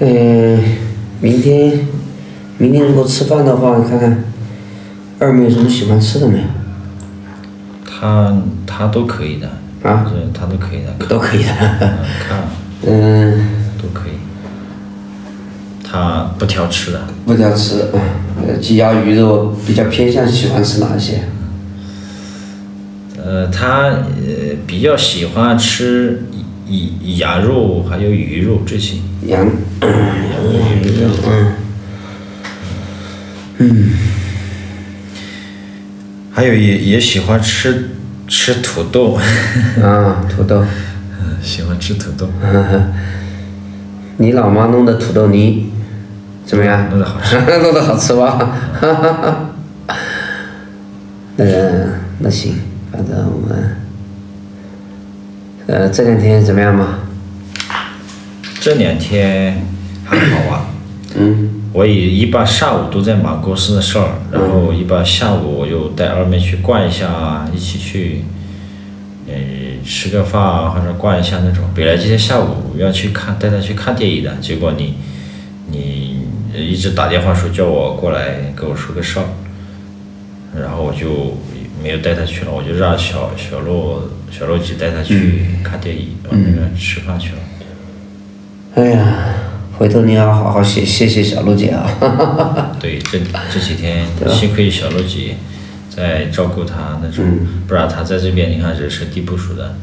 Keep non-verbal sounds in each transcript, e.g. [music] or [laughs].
嗯，明天，明天如果吃饭的话，看看二妹有什么喜欢吃的没有？他他都可以的，啊对他都可以的，都可以的。嗯看 [laughs] 嗯，都可以。她不挑吃的，不挑吃，呃，鸡鸭鱼肉比较偏向喜欢吃哪些？呃，她呃比较喜欢吃鸭鸭肉还有鱼肉这些。羊，羊肉鱼肉，嗯，还有也也喜欢吃吃土豆，啊，土豆，嗯喜欢吃土豆，你老妈弄的土豆泥怎么样？弄的好吃。[laughs] 弄的好吃吧？那 [laughs] 个，那行，反正我们，呃，这两天怎么样嘛？这两天还好啊。嗯，我也一般上午都在忙公司的事儿，然后一般下午我就带二妹去逛一下，一起去，呃，吃个饭啊，或者逛一下那种。本来今天下午要去看，带她去看电影的，结果你，你一直打电话说叫我过来跟我说个事儿，然后我就没有带她去了，我就让小小洛小洛姐带她去看电影，往那边吃饭去了。哎呀，回头你要好好谢谢谢小璐姐啊。[laughs] 对，这这几天幸亏小洛姐在照顾他那种，不然他在这边你看人生地不熟的，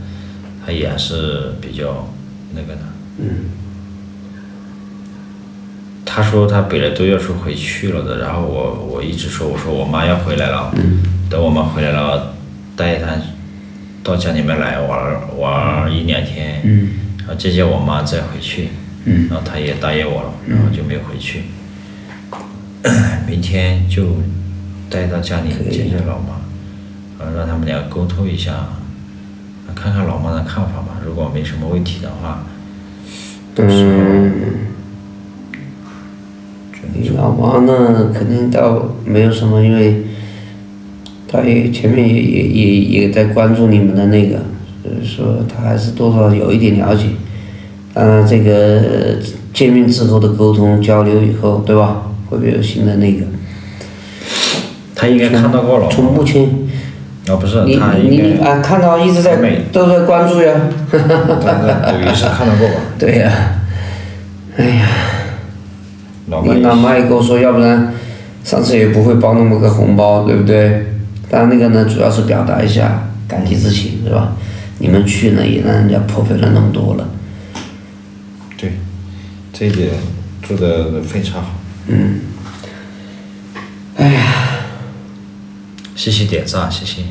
他也是比较那个的。嗯。他说他本来都要说回去了的，然后我我一直说我说我妈要回来了，等我们回来了，带她到家里面来玩儿玩儿一两天，然后接接我妈再回去，然后他也答应我了，然后就没有回去。[coughs] 明天就带到家里见见老妈，呃，让他们俩沟通一下，看看老妈的看法吧。如果没什么问题的话，到时候你老妈呢，肯定倒没有什么，因为她也前面也也也也在关注你们的那个，所以说他还是多少有一点了解。当然，这个见面之后的沟通交流以后，对吧？会不会有新的那个？他应该看到过了从，目前，啊不是你他你应该，你啊，看到一直在都在关注呀。哈哈哈抖音上看到过吧？[laughs] 对呀、哎呀。你老妈也跟我说，要不然上次也不会包那么个红包，对不对？当然那个呢，主要是表达一下感激之情，是吧？你们去呢，也让人家破费了那么多了。对，这一点做的非常好。嗯哎呀，谢谢点赞，谢谢。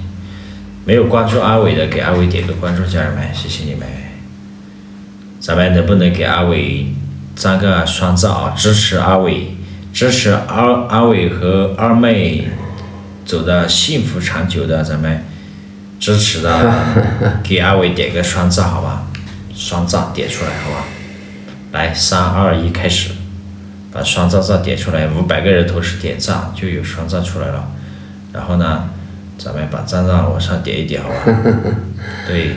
没有关注阿伟的，给阿伟点个关注，家人们，谢谢你们。咱们能不能给阿伟赞个双赞啊？支持阿伟，支持阿阿伟和二妹走的幸福长久的，咱们支持的，[laughs] 给阿伟点个双赞，好吧？双赞点出来，好吧？来，三二一，开始。把双赞赞点出来，五百个人同时点赞就有双赞出来了。然后呢，咱们把赞赞往上点一点，好吧？[laughs] 对，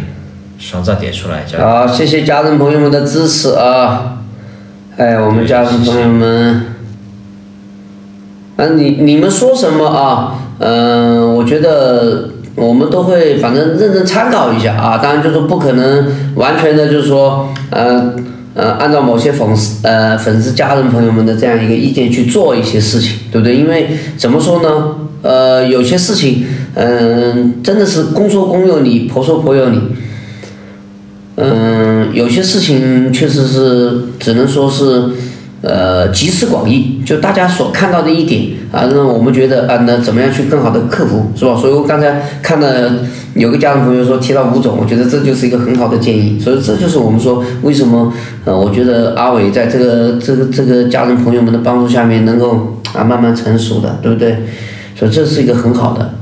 双赞点出来，加好，谢谢家人朋友们的支持啊！哎，我们家人朋友们，啊，你你们说什么啊？嗯、我觉得我们都会反正认真参考一下啊。当然就是不可能完全的，就是说，呃呃，按照某些粉丝呃粉丝家人朋友们的这样一个意见去做一些事情，对不对？因为怎么说呢？呃，有些事情，嗯、真的是公说公有理，婆说婆有理。嗯，有些事情确实是只能说是，呃，集思广益，就大家所看到的一点啊，那我们觉得啊，那怎么样去更好的克服，是吧？所以我刚才看了有个家人朋友说提到吴总，我觉得这就是一个很好的建议，所以这就是我们说为什么呃，我觉得阿伟在这个这个这个家人朋友们的帮助下面能够啊慢慢成熟的，对不对？所以这是一个很好的，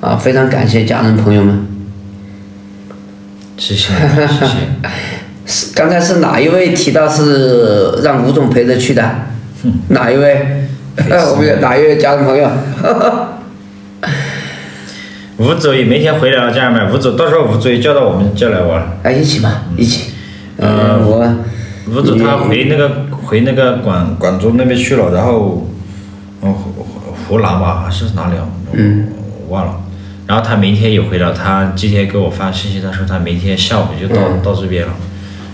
啊，非常感谢家人朋友们。谢谢谢谢。[laughs] 是刚才是哪一位提到是让吴总陪着去的？哪一位？呃，我们 [laughs] 有哪一位家人朋友？[laughs] 吴总也明天回来了，家人们，吴总到时候吴总也叫到我们家来玩。哎，一起吧，一起。嗯，我吴总他回那个回那个广广州那边去了，然后，嗯湖湖湖南吧还是哪里啊？嗯我忘了。然后他明天也回了，他今天给我发信息，他说他明天下午就到、嗯到这边了。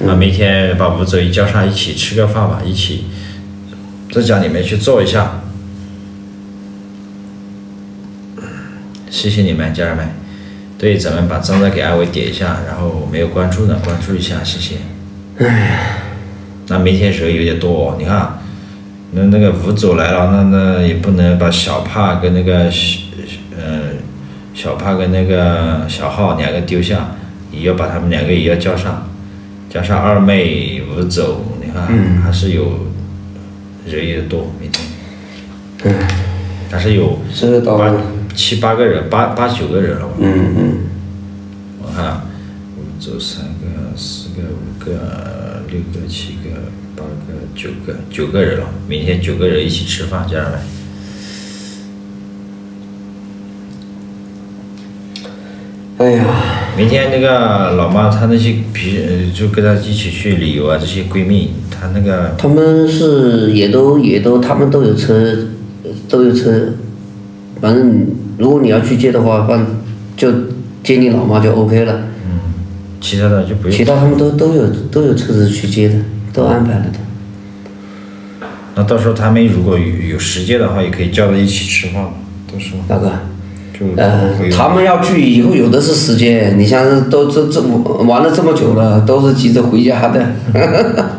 啊，明天把吴总也叫上一起吃个饭吧，一起在家里面去做一下。谢谢你们家人们，对，咱们把赞赞给阿伟点一下，然后没有关注的关注一下，谢谢。那明天人有点多哦，你看，那那个吴总来了，那那也不能把小帕跟那个小呃小帕跟那个小浩两个丢下，也要把他们两个也要叫上，加上二妹吴总，你看、还是有人也多每天，但是有八七八个人，八八九个人了吧？嗯嗯，我看我们走三个、四个、五个、六个、七个、八个、九个，九个人了。明天九个人一起吃饭，家人们。哎呀，明天那个老妈她那些皮，呃就跟她一起去旅游啊，这些闺蜜，她那个他们是也都也都他们都有车，都有车，反正如果你要去接的话，反正就接你老妈就 OK 了，嗯其他的就不用。其他他们都都有都有车子去接的，都安排了的。那到时候他们如果有有时间的话，也可以叫到一起吃饭。到时候那个，就呃不，用他们要聚以后有的是时间，你像都这这么玩了这么久了，都是急着回家的。[laughs]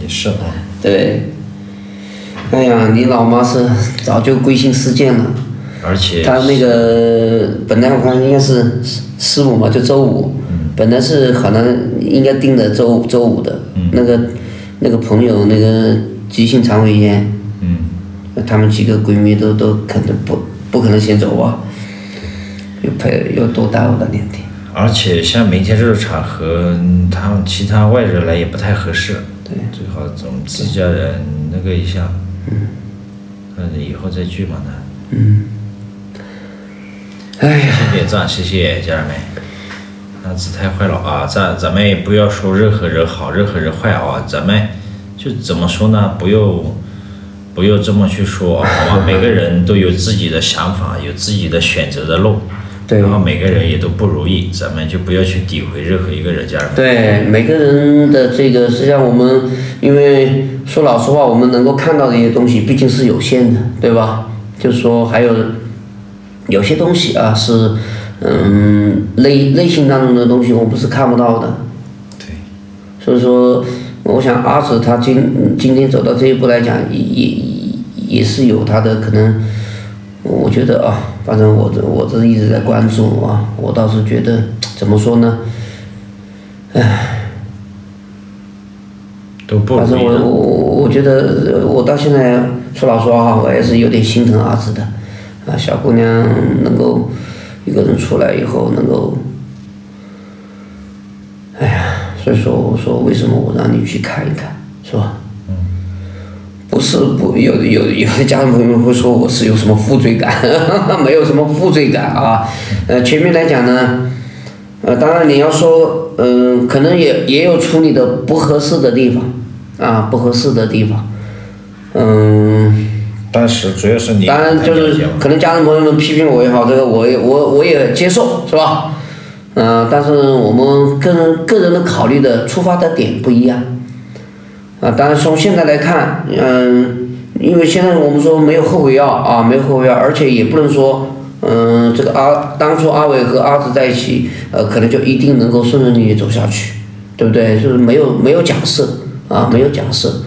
也是啊。对，哎呀，你老妈是早就归心似箭了。而且她那个本来我看应该是十十五嘛，就周五，本来是可能应该定的周周五的。那个那个朋友那个急性肠胃炎，嗯，她们几个闺蜜都都可能不不可能先走啊，又陪又多耽误了两天。而且像明天这种场合，嗯他们其他外人来也不太合适。对。最好咱们自家人那个一下。嗯。那以后再聚嘛那。嗯哎呀，谢谢点赞，谢谢家人们。那字太坏了啊，咱咱们也不要说任何人好，任何人坏啊，咱们就怎么说呢？不要不要这么去说，[laughs] 好吧？每个人都有自己的想法，有自己的选择的路。对然后每个人也都不如意，咱们就不要去诋毁任何一个人，家人们。对每个人的这个，实际上我们因为说老实话，我们能够看到的一些东西毕竟是有限的，对吧？就是说还有有些东西啊是，嗯，内内心当中的东西我们是看不到的。对。所以说，我想阿紫她今今天走到这一步来讲，也也也是有她的可能。我觉得啊，反正我这我这一直在关注啊，我倒是觉得怎么说呢？都不反正我。我我觉得呃我到现在说老实话，我也是有点心疼阿紫的，啊，小姑娘能够一个人出来以后能够，哎呀，所以说我说为什么我让你去看一看，是吧？不是不有有有的家长朋友们会说我是有什么负罪感，[laughs] 没有什么负罪感啊。呃，全面来讲呢，呃，当然你要说，嗯、可能也也有处理的不合适的地方，啊，不合适的地方，嗯，但是主要是你当然就是可能家人朋友们批评我也好，这个我也我我也接受，是吧？嗯、但是我们个人个人的考虑的出发的点不一样，啊，当然从现在来看，嗯、因为现在我们说没有后悔药啊，没有后悔药，而且也不能说，嗯、这个阿当初阿伟和阿紫在一起，呃，可能就一定能够顺顺利利走下去，对不对？就是没有没有假设啊，没有假设，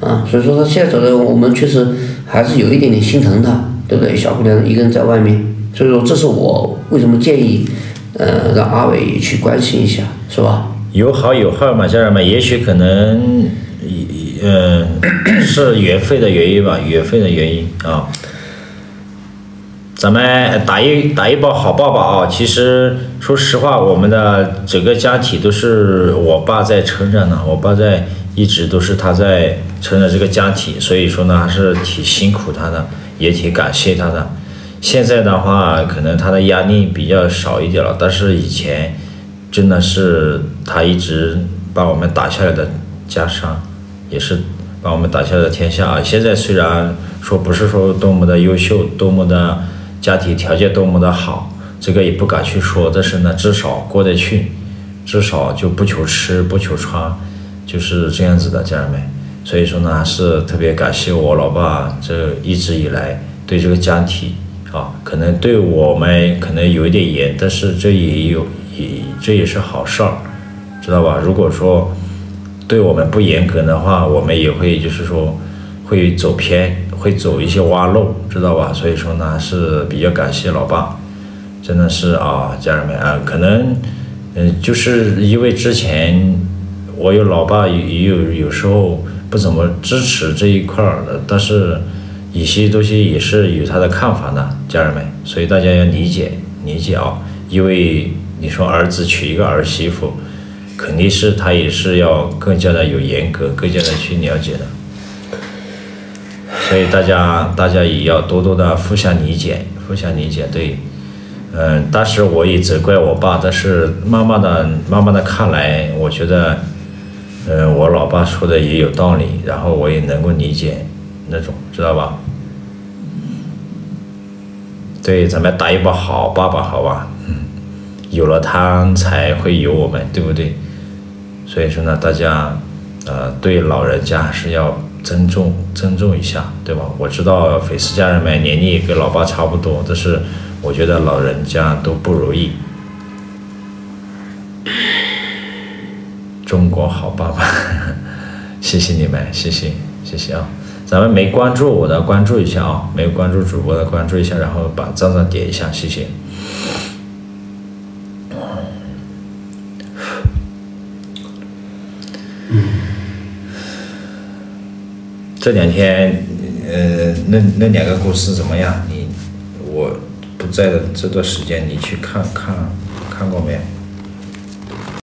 啊，所以说他现在走的，我们确实还是有一点点心疼他，对不对？小姑娘一个人在外面，所以说这是我为什么建议，呃，让阿伟去关心一下，是吧？有好有坏嘛，家人们，也许可能，呃，是缘分的原因吧，缘分的原因啊。咱们打一打一包好爸爸啊！其实说实话，我们的整个家庭都是我爸在撑着呢，我爸在一直都是他在撑着这个家庭，所以说呢还是挺辛苦他的，也挺感谢他的。现在的话，可能他的压力比较少一点了，但是以前真的是他一直把我们打下来的家商，也是把我们打下的天下啊。现在虽然说不是说多么的优秀，多么的家庭条件多么的好，这个也不敢去说，但是呢，至少过得去，至少就不求吃不求穿，就是这样子的，家人们。所以说呢，还是特别感谢我老爸这一直以来对这个家庭啊，可能对我们可能有一点严，但是这也有也这也是好事儿，知道吧？如果说对我们不严格的话，我们也会就是说会走偏，会走一些弯路，知道吧？所以说呢，是比较感谢老爸，真的是啊，家人们啊，可能嗯，就是因为之前我有老爸也也有有时候。不怎么支持这一块儿的，但是有些东西也是有他的看法的，家人们，所以大家要理解理解啊。因为你说儿子娶一个儿媳妇，肯定是他也是要更加的有严格，更加的去了解的。所以大家大家也要多多的互相理解，互相理解。对，嗯，当时我也责怪我爸，但是慢慢的慢慢的看来，我觉得。嗯，我老爸说的也有道理，然后我也能够理解那种，知道吧？对，咱们打一把好爸爸，好吧？嗯，有了他才会有我们，对不对？所以说呢，大家呃，对老人家还是要尊重，尊重一下，对吧？我知道粉丝家人们年龄也跟老爸差不多，但是我觉得老人家都不容易。中国好爸爸，[laughs] 谢谢你们，谢谢谢谢啊！咱们没关注我的关注一下啊，没有关注主播的关注一下，然后把赞赞点一下，谢谢。这两天，呃，那那两个故事怎么样？你我不在的这段时间，你去看看看过没？